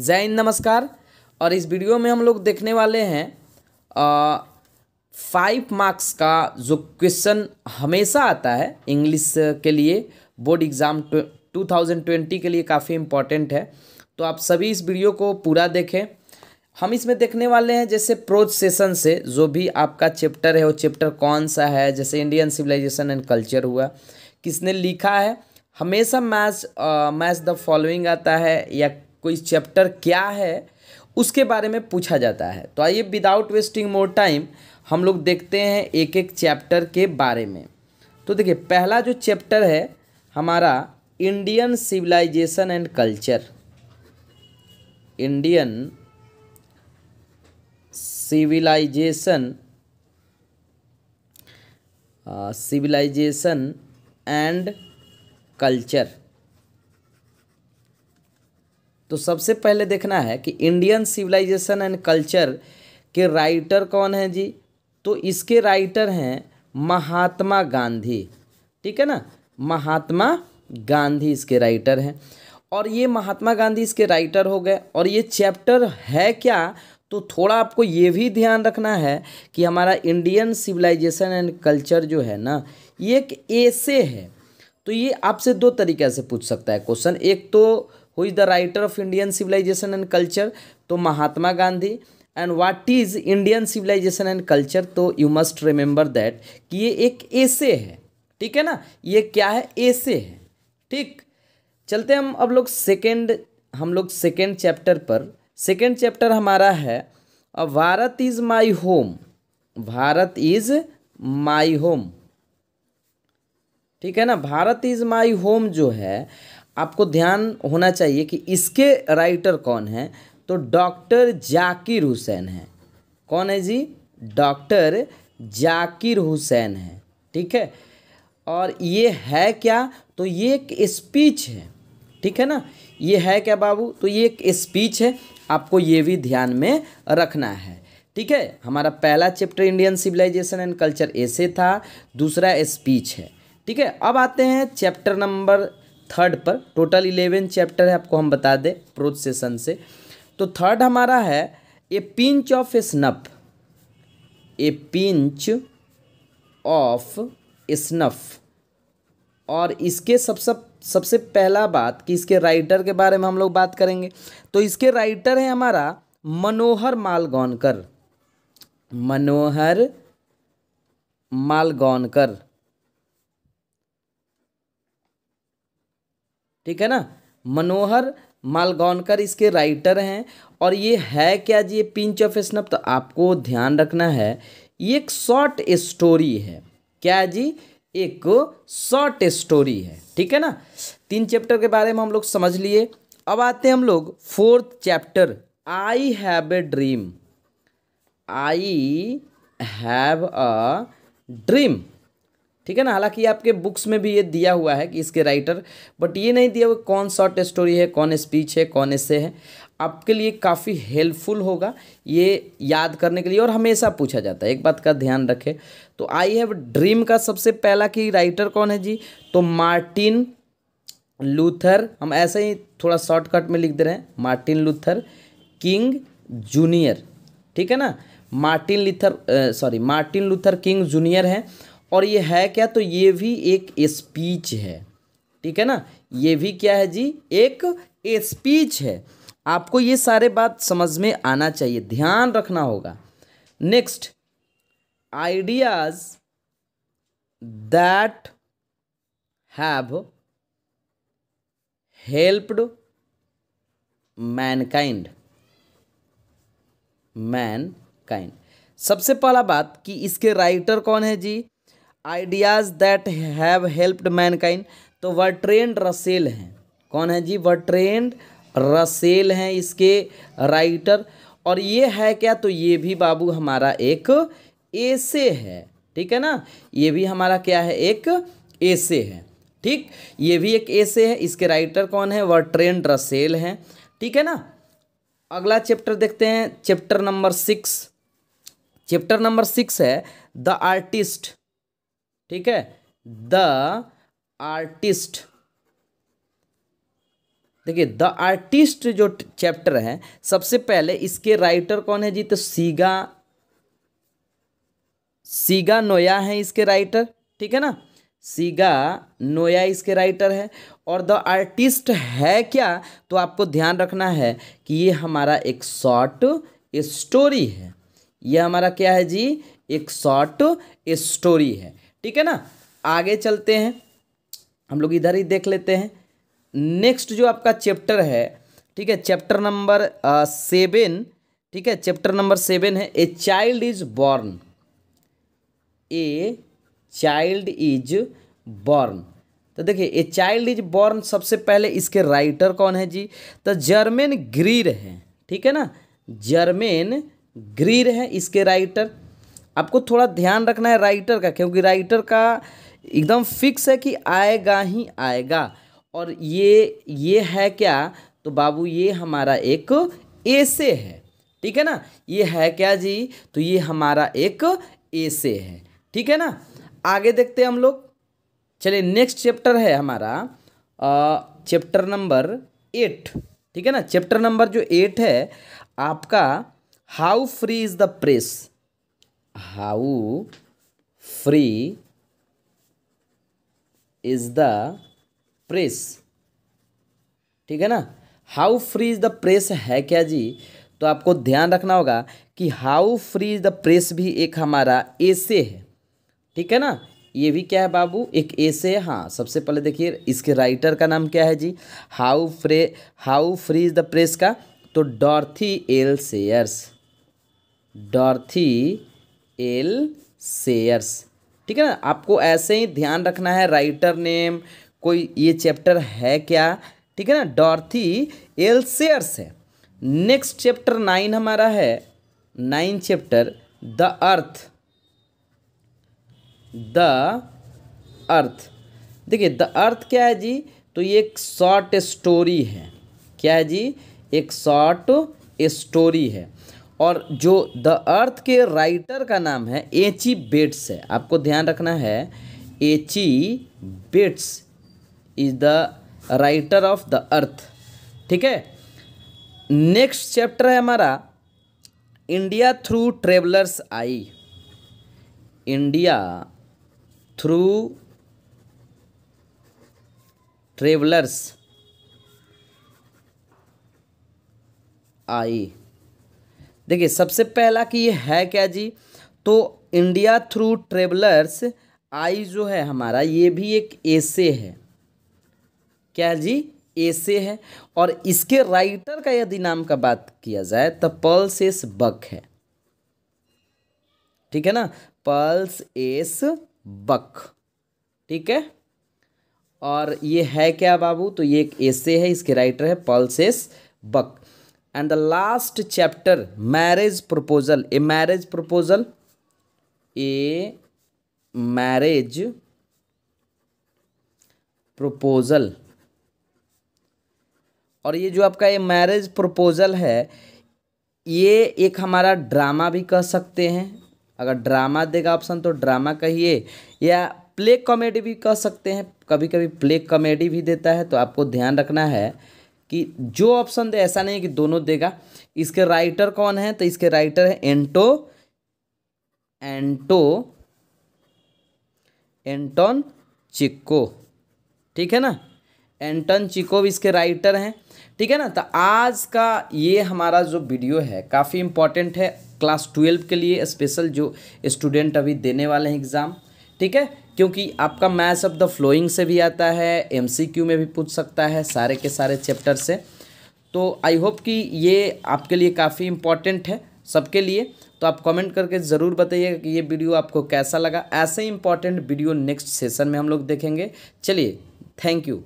जय हिंद, नमस्कार। और इस वीडियो में हम लोग देखने वाले हैं फाइव मार्क्स का जो क्वेश्चन हमेशा आता है इंग्लिश के लिए board exam two thousand twenty के लिए काफ़ी इंपॉर्टेंट है। तो आप सभी इस वीडियो को पूरा देखें। हम इसमें देखने वाले हैं जैसे प्रोज सेशन से जो भी आपका चैप्टर है, वो चैप्टर कौन सा है, जैसे इंडियन सिविलाइजेशन एंड कल्चर हुआ, किसने लिखा है। हमेशा मैच मैच द फॉलोइंग आता है, या कोई चैप्टर क्या है, उसके बारे में पूछा जाता है। तो आइए विदाउट वेस्टिंग मोर टाइम हम लोग देखते हैं एक एक चैप्टर के बारे में। तो देखिए, पहला जो चैप्टर है, हमारा Indian civilisation and culture Indian civilisation civilisation and culture तो सबसे पहले देखना है कि इंडियन सिविलाइजेशन एंड कल्चर के राइटर कौन हैं जी? तो इसके राइटर हैं महात्मा गांधी। ठीक है ना? महात्मा गांधी इसके राइटर हैं। और ये महात्मा गांधी इसके राइटर हो गए। और ये चैप्टर है क्या? तो थोड़ा आपको ये भी ध्यान रखना है कि हमारा इंडियन सिविलाइजेशन एंड कल्चर जो है ना, ये एक ऐसे है। तो ये आपसे दो तरीके से पूछ सकता है क्वेश्चन एक तो who is the writer of Indian civilisation and culture तो Mahatma Gandhi. And what is Indian civilisation and culture तो यू मस्ट रिमेंबर दैट कि ये एक ऐसे है। ठीक है ना? ये क्या है? ऐसे है। ठीक? चलते हम अब लोग सेकेंड हम लोग सेकेंड चैप्टर पर। सेकेंड चैप्टर हमारा है Bharat is my home Bharat is my home ठीक है ना? भारत इज़ माई होम जो है आपको ध्यान होना चाहिए कि इसके राइटर कौन है? तो डॉक्टर जाकिर हुसैन है। कौन है जी? डॉक्टर जाकिर हुसैन है। ठीक है? और ये है क्या? तो ये एक स्पीच है। ठीक है ना? ये है क्या बाबू? तो ये एक स्पीच है। आपको ये भी ध्यान में रखना है। ठीक है? हमारा पहला chapter Indian civilisation and culture ऐसे था, दूसरा स्पीच है। ठीक है? अब आते हैं चैप्टर नंबर थर्ड पर टोटल इलेवन चैप्टर है, आपको हम बता दें प्रोज सेशन से। तो थर्ड हमारा है a pinch of a snuff a pinch of snuff और इसके सबसे सबसे पहला बात कि इसके राइटर के बारे में हम लोग बात करेंगे। तो इसके राइटर है हमारा मनोहर मालगौनकर। मनोहर मालगौनकर। ठीक है ना? मनोहर मालगौनकर इसके राइटर हैं। और ये है क्या जी? ये पिंच ऑफ़ स्नप तो आपको ध्यान रखना है। ये एक शॉर्ट स्टोरी है। क्या जी? एक शॉर्ट स्टोरी है। ठीक है ना? तीन चैप्टर के बारे में हम लोग समझ लिए। अब आते हैं हम लोग fourth chapter I have a dream I have a dream ठीक है ना? हालाँकि आपके बुक्स में भी ये दिया हुआ है कि इसके राइटर बट ये नहीं दिया हुआ कौन शॉर्ट स्टोरी है, कौन स्पीच है, कौन ऐसे है। आपके लिए काफ़ी हेल्पफुल होगा ये याद करने के लिए और हमेशा पूछा जाता है। एक बात का ध्यान रखें तो आई हैव ड्रीम का सबसे पहला कि राइटर कौन है जी? तो मार्टिन लूथर, हम ऐसे ही थोड़ा शॉर्टकट में लिख दे रहे हैं, मार्टिन लूथर किंग जूनियर, ठीक है ना? Martin Luther sorry Martin Luther King junior है। और ये है क्या? तो ये भी एक स्पीच है। ठीक है ना? ये भी क्या है जी? एक स्पीच है। आपको ये सारे बात समझ में आना चाहिए। ध्यान रखना होगा। Next ideas that have helped mankind mankind सबसे पहला बात कि इसके राइटर कौन है जी? Ideas that have helped mankind तो वर्ट्रेंड रसेल हैं। कौन है जी? वर्ट्रेंड रसेल हैं इसके राइटर। और ये है क्या? तो ये भी बाबू हमारा एक ऐसे है, ठीक है ना? ये भी हमारा क्या है? एक ऐसे है, ठीक? ये भी एक ऐसे है। इसके राइटर कौन है? वर्ट्रेंड रसेल हैं, ठीक है ना? अगला चैप्टर देखते हैं। Chapter number six. Chapter number six है द आर्टिस्ट। ठीक है? द आर्टिस्ट देखिए द आर्टिस्ट जो चैप्टर है, सबसे पहले इसके राइटर कौन है जी? तो सीगा सीगा नोया है इसके राइटर ठीक है ना? सीगा नोया इसके राइटर है। और द आर्टिस्ट है क्या? तो आपको ध्यान रखना है कि ये हमारा एक शॉर्ट स्टोरी है। ये हमारा क्या है जी? एक शॉर्ट स्टोरी है। ठीक है ना? आगे चलते हैं। हम लोग इधर ही देख लेते हैं। नेक्स्ट जो आपका चैप्टर है, ठीक है? चैप्टर नंबर सेवन ठीक है? चैप्टर नंबर सेवन है a child is born a child is born तो देखिए ए चाइल्ड इज़ बॉर्न सबसे पहले इसके राइटर कौन है जी? तो जर्मेन ग्रीर है, ठीक है ना? जर्मेन ग्रीर है इसके राइटर आपको थोड़ा ध्यान रखना है राइटर का, क्योंकि राइटर का एकदम फिक्स है कि आएगा ही आएगा। और ये ये है क्या? तो बाबू, ये हमारा एक ऐसे है। ठीक है ना? ये है क्या जी? तो ये हमारा एक ऐसे है। ठीक है ना? आगे देखते हैं हम लोग। चलिए नेक्स्ट चैप्टर है हमारा। चैप्टर नंबर एट ठीक है ना? चैप्टर नंबर जो एट है, आपका how free is the press how free is the press ठीक है ना? How free is the press है क्या जी? तो आपको ध्यान रखना होगा कि how free is the press भी एक हमारा ऐसे है। ठीक है ना? ये भी क्या है बाबू? एक ऐसे है हाँ सबसे पहले देखिए, इसके राइटर का नाम क्या है जी? How free how free is the press का? तो Dorothy L Sayers Dorothy L Sayers ठीक है ना? आपको ऐसे ही ध्यान रखना है राइटर नेम कोई ये चैप्टर है क्या? ठीक है ना? डॉर्थी एल सेयर्स है। नेक्स्ट चैप्टर नाइन हमारा है। Nine chapter the earth the earth देखिए द अर्थ क्या है जी? तो ये एक शॉर्ट स्टोरी है। क्या है जी? एक शॉर्ट स्टोरी है। और जो द अर्थ के राइटर का नाम है, एची बेट्स है। आपको ध्यान रखना है, H Bates is the writer of the earth. ठीक है? नेक्स्ट चैप्टर है हमारा, India through travellers eyes. India through travellers eyes. देखिए, सबसे पहला कि ये है क्या जी? तो इंडिया थ्रू ट्रेवलर्स आई जो है हमारा, ये भी एक ऐसे है। क्या जी? ऐसे है। और इसके राइटर का यदि नाम का बात किया जाए तो पल्स एस बक है। ठीक है ना? पल्स एस बक ठीक है? और ये है क्या बाबू? तो ये एक ऐसे है, इसके राइटर है Pearl S Buck and the last chapter, marriage proposal. A marriage proposal. A marriage proposal. और ये जो आपका ये मैरिज प्रपोजल है, ये एक हमारा ड्रामा भी कह सकते हैं। अगर ड्रामा देगा ऑप्शन तो ड्रामा कहिए। या प्ले कॉमेडी भी कह सकते हैं। कभी कभी प्ले कॉमेडी भी देता है तो आपको ध्यान रखना है। कि जो ऑप्शन दे, ऐसा नहीं है कि दोनों देगा। इसके राइटर कौन है? तो इसके राइटर है एंटो एंटो एंटोन चिक्को ठीक है ना? एंटन चिको भी इसके राइटर हैं। ठीक है ना? तो आज का ये हमारा जो वीडियो है, काफ़ी इंपॉर्टेंट है। क्लास ट्वेल्व के लिए स्पेशल जो स्टूडेंट अभी देने वाले हैं एग्ज़ाम ठीक है? क्योंकि आपका मैथ्स ऑफ़ द फ्लोइंग से भी आता है एमसीक्यू में भी पूछ सकता है, सारे के सारे चैप्टर से। तो आई होप कि ये आपके लिए काफ़ी इंपॉर्टेंट है सबके लिए। तो आप कमेंट करके ज़रूर बताइएगा कि ये वीडियो आपको कैसा लगा। ऐसे इंपॉर्टेंट वीडियो नेक्स्ट सेशन में हम लोग देखेंगे। चलिए थैंक यू